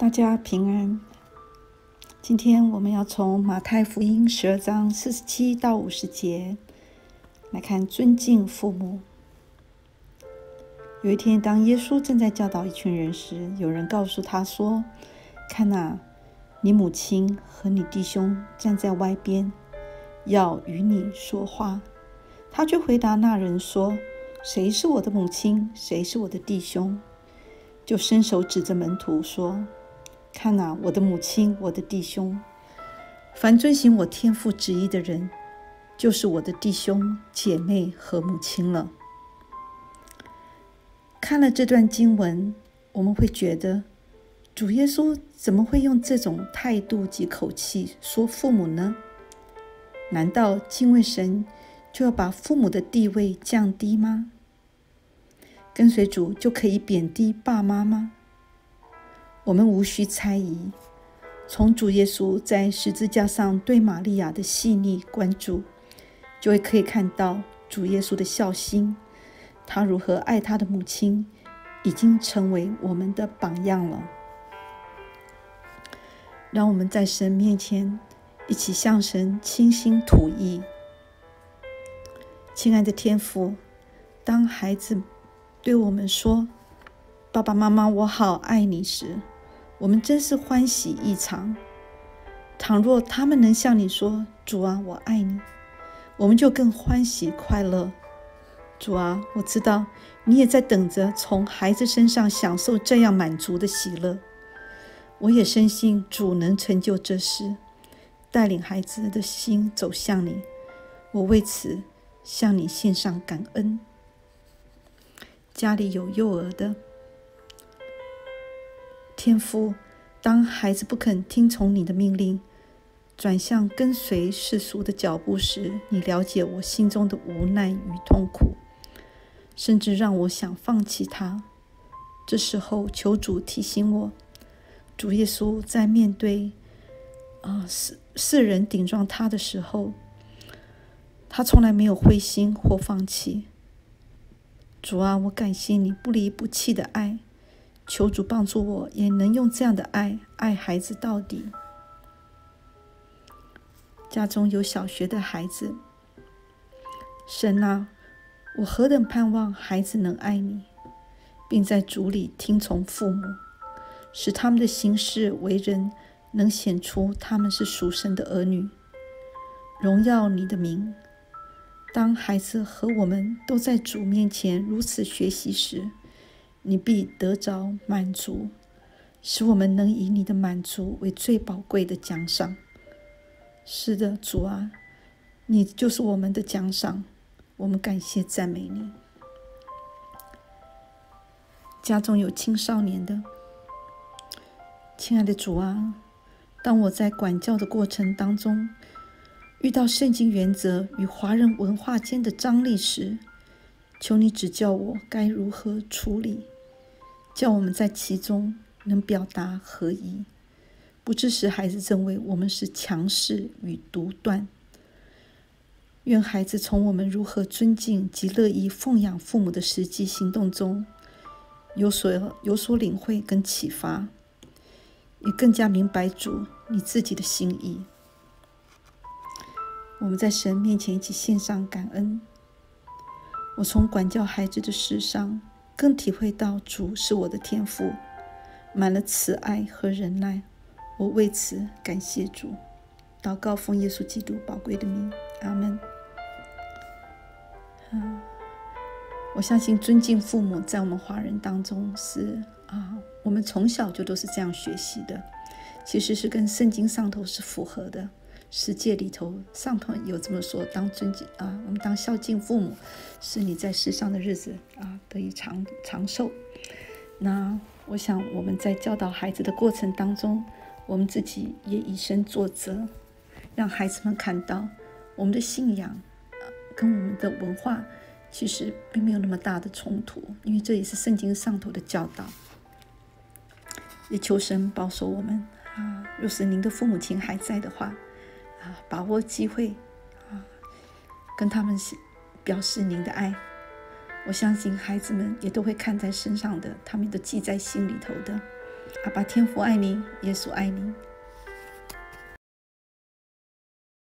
大家平安。今天我们要从马太福音十二章四十七到五十节来看尊敬父母。有一天，当耶稣正在教导一群人时，有人告诉他说：“看呐，你母亲和你弟兄站在外边，要与你说话。”他却回答那人说：“谁是我的母亲？谁是我的弟兄？”就伸手指着门徒说。看呐，我的母亲，我的弟兄，凡遵行我天父旨意的人，就是我的弟兄姐妹和母亲了。看了这段经文，我们会觉得，主耶稣怎么会用这种态度及口气说父母呢？难道敬畏神就要把父母的地位降低吗？跟随主就可以贬低爸妈吗？我们无需猜疑，从主耶稣在十字架上对玛利亚的细腻关注，就会可以看到主耶稣的孝心。他如何爱他的母亲，已经成为我们的榜样了。让我们在神面前一起向神倾心吐意。亲爱的天父，当孩子对我们说：“爸爸妈妈，我好爱你”时，我们真是欢喜异常。倘若他们能向你说：“主啊，我爱你”，我们就更欢喜快乐。主啊，我知道你也在等着从孩子身上享受这样满足的喜乐。我也深信主能成就这事，带领孩子的心走向你。我为此向你献上感恩。家里有幼儿的。天父，当孩子不肯听从你的命令，转向跟随世俗的脚步时，你了解我心中的无奈与痛苦，甚至让我想放弃他。这时候，求主提醒我，主耶稣在面对啊世世人顶撞他的时候，他从来没有灰心或放弃。主啊，我感谢你不离不弃的爱。求主帮助我，也能用这样的爱爱孩子到底。家中有小学的孩子，神啊，我何等盼望孩子能爱你，并在主里听从父母，使他们的行事为人能显出他们是属神的儿女，荣耀你的名。当孩子和我们都在主面前如此学习时，你必得着满足，使我们能以你的满足为最宝贵的奖赏。是的，主啊，你就是我们的奖赏，我们感谢赞美你。家中有青少年的，亲爱的主啊，当我在管教的过程当中，遇到圣经原则与华人文化间的张力时，求你指教我该如何处理。叫我们在其中能表达合一，不致使孩子认为我们是强势与独断。愿孩子从我们如何尊敬及乐意奉养父母的实际行动中，有所有所领会跟启发，也更加明白主你自己的心意。我们在神面前一起献上感恩。我从管教孩子的事上。更体会到主是我的天赋，满了慈爱和忍耐。我为此感谢主，祷告奉耶稣基督宝贵的名，阿门。啊，我相信尊敬父母在我们华人当中是啊，我们从小就都是这样学习的，其实是跟圣经上头是符合的。世界里头上头有这么说：当尊敬啊，我们当孝敬父母，是你在世上的日子啊得以长长寿。那我想我们在教导孩子的过程当中，我们自己也以身作则，让孩子们看到我们的信仰跟我们的文化其实并没有那么大的冲突，因为这也是圣经上头的教导。也求神保守我们啊！若是您的父母亲还在的话。啊，把握机会啊，跟他们表示您的爱。我相信孩子们也都会看在身上的，他们都记在心里头的。阿爸天父爱你，耶稣爱你。